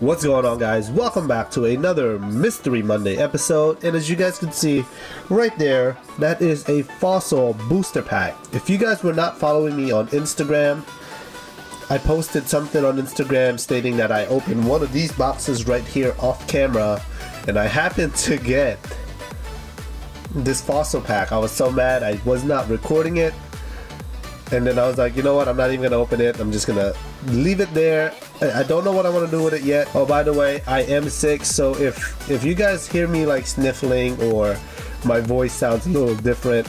What's going on guys? Welcome back to another Mystery Monday episode and as you guys can see right there that is a fossil booster pack. If you guys were not following me on Instagram I posted something on Instagram stating that I opened one of these boxes right here off camera and I happened to get this fossil pack. I was so mad I was not recording it and then I was like you know what I'm not even gonna open it I'm just gonna leave it there I don't know what I want to do with it yet. Oh, by the way, I am sick, so if if you guys hear me like sniffling or my voice sounds a little different,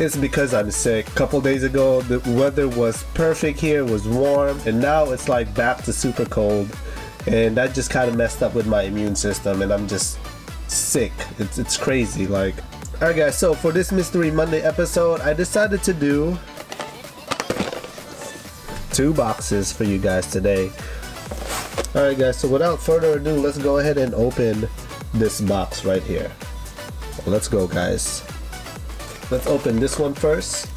it's because I'm sick. A couple days ago, the weather was perfect here, it was warm, and now it's like back to super cold, and that just kind of messed up with my immune system, and I'm just sick. It's it's crazy. Like, alright, guys. So for this Mystery Monday episode, I decided to do two boxes for you guys today. Alright guys, so without further ado, let's go ahead and open this box right here. Let's go guys. Let's open this one first.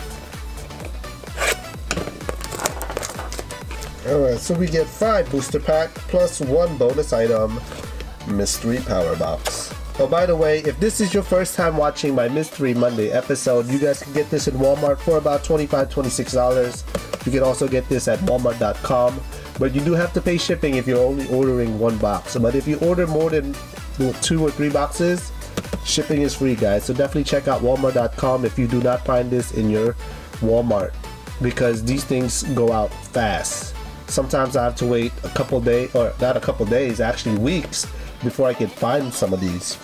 Alright, so we get 5 booster pack plus 1 bonus item, mystery power box. Oh, by the way, if this is your first time watching my Mystery Monday episode, you guys can get this in Walmart for about $25, $26. You can also get this at walmart.com, but you do have to pay shipping if you're only ordering one box. But if you order more than two or three boxes, shipping is free, guys. So definitely check out walmart.com if you do not find this in your Walmart because these things go out fast. Sometimes I have to wait a couple days, or not a couple days, actually weeks, before I can find some of these.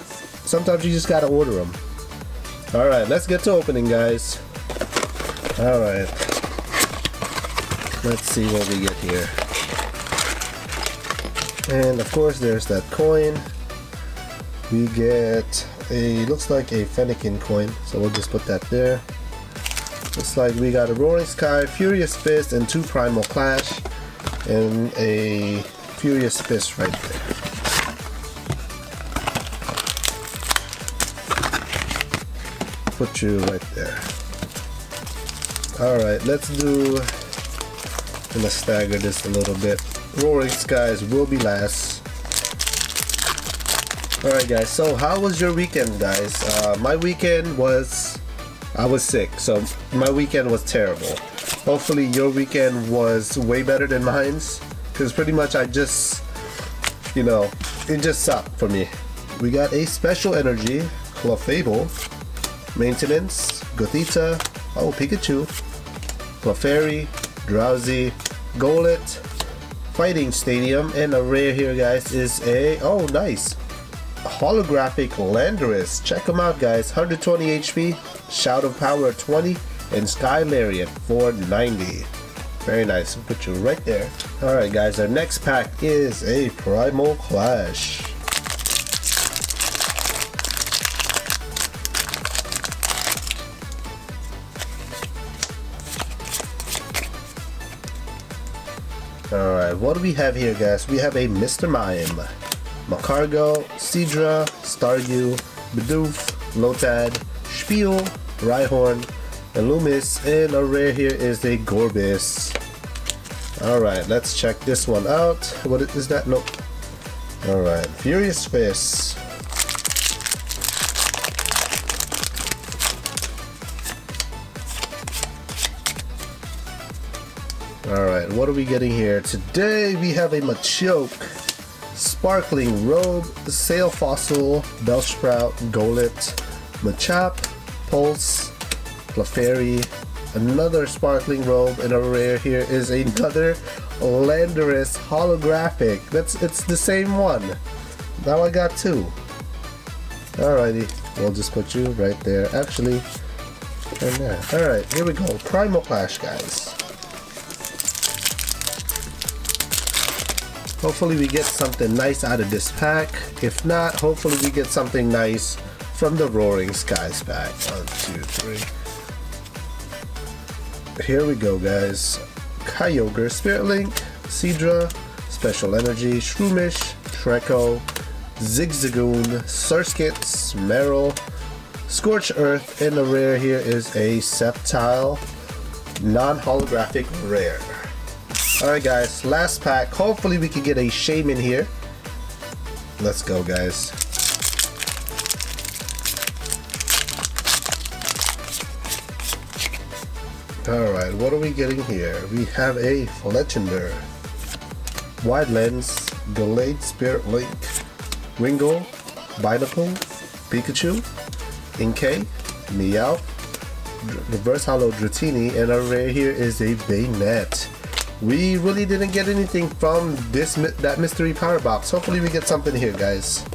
Sometimes you just gotta order them. Alright, let's get to opening, guys. Alright. Let's see what we get here. And of course there's that coin. We get a, looks like a Fennekin coin, so we'll just put that there. Looks like we got a Roaring Sky, Furious Fist, and two Primal Clash, and a Furious Fist right there. Put you right there. Alright, let's do I'm gonna stagger this a little bit. Roaring Skies will be last. Alright guys, so how was your weekend guys? Uh, my weekend was... I was sick, so my weekend was terrible. Hopefully your weekend was way better than mine's. Because pretty much I just... You know, it just sucked for me. We got a Special Energy, Clefable, Maintenance, Gothita, oh Pikachu, Clefairy, Drowzee, Golett, Fighting Stadium, and a rare here guys is a, oh nice, holographic Landorus. Check them out guys, 120 HP, Shout of Power 20, and Sky Lariat 490. Very nice, we'll put you right there. Alright guys, our next pack is a Primal Clash. Alright, what do we have here guys? We have a Mr. Mime, Magcargo, Seadra, Staryu, Bidoof, Lotad, Spheal, Rhyhorn, and Loomis, and a rare here is a Gorebyss. Alright, let's check this one out. What is that? Nope. Alright, Furious Fist. What are we getting here? Today we have a Machoke, Sparkling Robe, Sail Fossil, Bellsprout, Golett, Machop, Pulse, Clefairy, another Sparkling Robe, and a rare here is another Landorus Holographic. That's It's the same one. Now I got two. Alrighty, we'll just put you right there. Actually, and there. Alright, here we go. Primal Clash, guys. Hopefully we get something nice out of this pack. If not, hopefully we get something nice from the Roaring Skies pack. One, two, three. Here we go, guys. Kyogre, Spirit Link, Seadra, Special Energy, Shroomish, Treecko, Zigzagoon, Surskit, Marill, Scorch Earth, and the rare here is a Sceptile non-holographic rare. Alright guys, last pack. Hopefully we can get a Shaymin here. Let's go, guys. Alright, what are we getting here? We have a Fletchinder, Wide Lens, Delayed Spirit Link, Wingull, Binacle, Pikachu, Inkay, Meow, Reverse Holo Dratini, and our rare here is a Banette. We really didn't get anything from this that mystery power box. Hopefully we get something here, guys.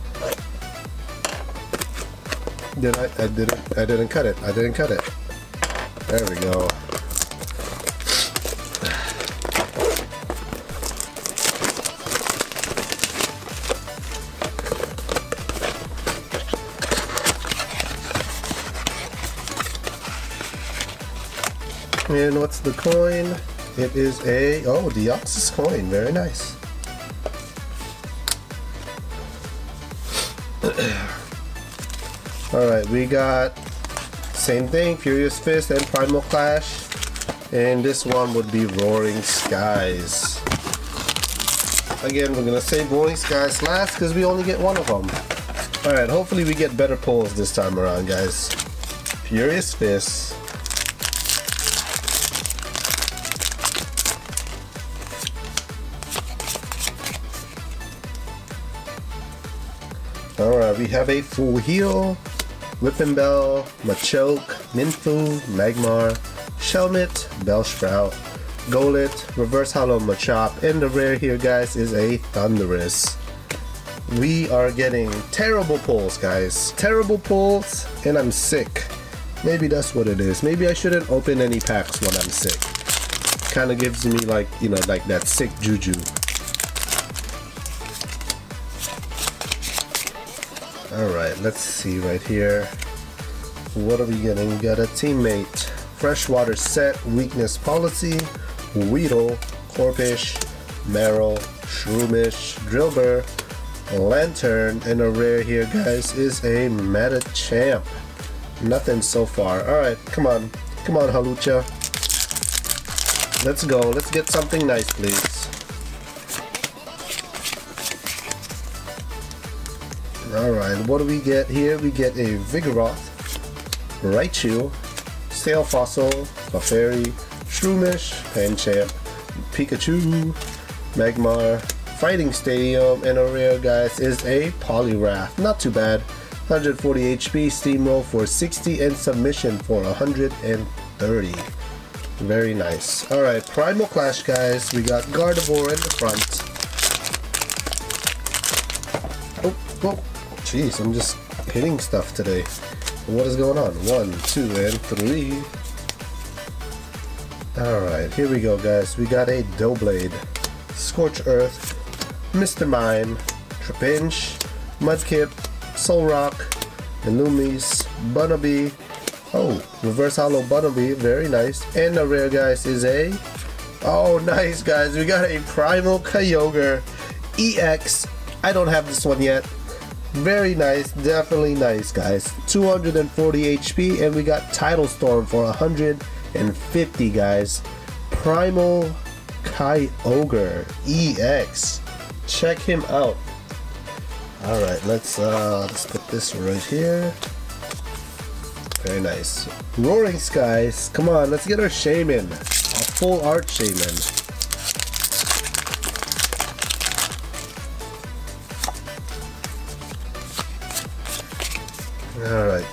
Did I? I didn't. I didn't cut it. I didn't cut it. There we go. And what's the coin? It is a, oh, Deoxys coin. Very nice. Alright, we got same thing, Furious Fist and Primal Clash. And this one would be Roaring Skies. Again, we're gonna save Roaring Skies last because we only get one of them. Alright, hopefully we get better pulls this time around, guys. Furious Fist. Alright, we have a full heal, Weepinbell, Machoke, Mienfoo, Magmar, Shelmet, Bellsprout, Golett, Reverse Holo Machop, and the rare here guys is a Thundurus. We are getting terrible pulls guys. Terrible pulls and I'm sick. Maybe that's what it is. Maybe I shouldn't open any packs when I'm sick. Kinda gives me like, you know, like that sick juju. Alright, let's see right here. What are we getting? We got a teammate. Freshwater set, weakness policy, Weedle, Corphish, Marill, Shroomish, Drillbur, Lanturn, and a rare here guys is a Meta Champ. Nothing so far. Alright, come on. Come on, Hawlucha. Let's go. Let's get something nice, please. Alright, what do we get here? We get a Vigoroth, Raichu, Sail Fossil, Clefairy, Shroomish, Pancham, Pikachu, Magmar, Fighting Stadium, and a rare guys is a Poliwrath. Not too bad. 140 HP, Steamroll for 60, and Submission for 130. Very nice. Alright, Primal Clash guys. We got Gardevoir in the front. Oh. Jeez, I'm just hitting stuff today. What is going on? One, two, and three. Alright, here we go guys. We got a Doublade, Scorch Earth, Mr. Mime, Trapinch, Mudkip, Solrock, Illumise, Bunnelby, oh, Reverse Holo Bunnelby, very nice. And the rare guys is a, oh nice guys, we got a Primal Kyogre EX. I don't have this one yet. Very nice, definitely nice, guys. 240 HP, and we got Tidal Storm for 150, guys. Primal Kyogre EX. Check him out. All right, let's uh, let's put this right here. Very nice. Roaring Skies. Come on, let's get our Shaymin. A full art Shaymin.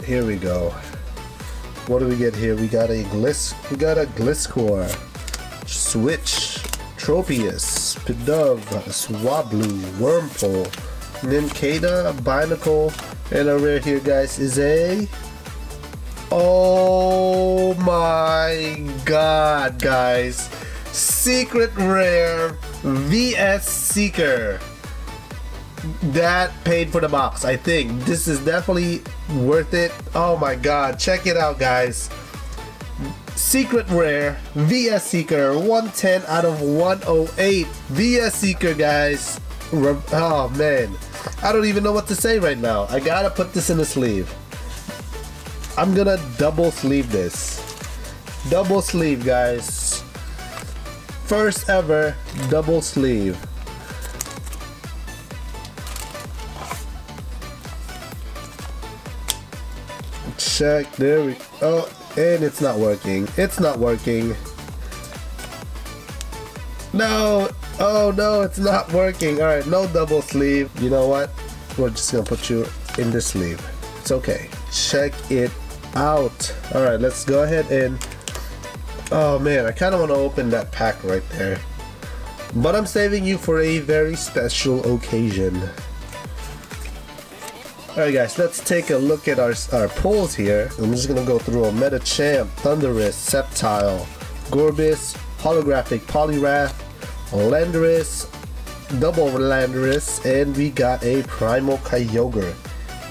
Here we go. What do we get here? We got a Gliss we got a Gliscor, Switch, Tropius, Pidove, Swablu, Wurmple, Nincada, Binacle, and a rare here guys is a Oh my god guys. Secret rare VS Seeker that paid for the box I think. This is definitely worth it. Oh my god. Check it out guys. Secret rare VS Seeker 110 out of 108 VS Seeker guys. Oh man. I don't even know what to say right now. I gotta put this in the sleeve. I'm gonna double sleeve this. Double sleeve guys. First ever double sleeve check. There we Oh, and it's not working. It's not working. No! Oh no, it's not working. Alright, no double sleeve. You know what? We're just gonna put you in the sleeve. It's okay. Check it out. Alright, let's go ahead and... Oh man, I kind of want to open that pack right there. But I'm saving you for a very special occasion. Alright guys, let's take a look at our, our pulls here. I'm just gonna go through a Medicham, Thundurus, Sceptile, Gorebyss, Holographic Poliwrath, Landorus, Double Landorus, and we got a Primal Kyogre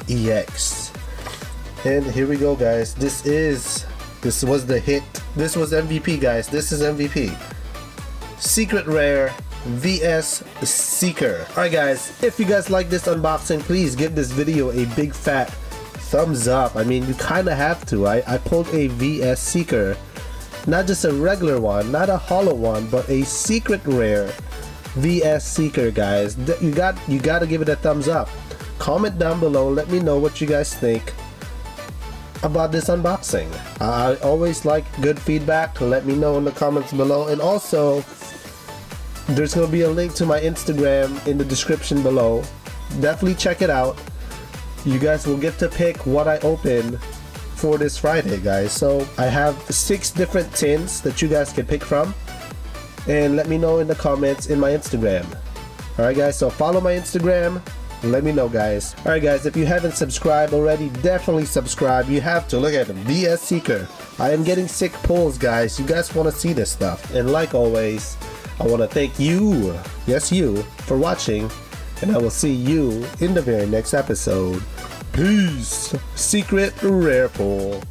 EX. And here we go guys, this is, this was the hit, this was MVP guys, this is MVP. Secret Rare VS Seeker. Alright guys, if you guys like this unboxing, please give this video a big fat thumbs up. I mean, you kind of have to. I, I pulled a VS Seeker. Not just a regular one, not a hollow one, but a secret rare VS Seeker, guys. You got you got to give it a thumbs up. Comment down below. Let me know what you guys think about this unboxing. I always like good feedback. Let me know in the comments below. And also, there's going to be a link to my Instagram in the description below. Definitely check it out. You guys will get to pick what I open for this Friday, guys. So I have six different tins that you guys can pick from. And let me know in the comments in my Instagram. Alright guys, so follow my Instagram. Let me know guys. Alright guys, if you haven't subscribed already, definitely subscribe. You have to. Look at them. VS Seeker. I am getting sick pulls guys. You guys want to see this stuff. And like always, I want to thank you, yes you, for watching, and I will see you in the very next episode. Peace! Secret Rare Pull.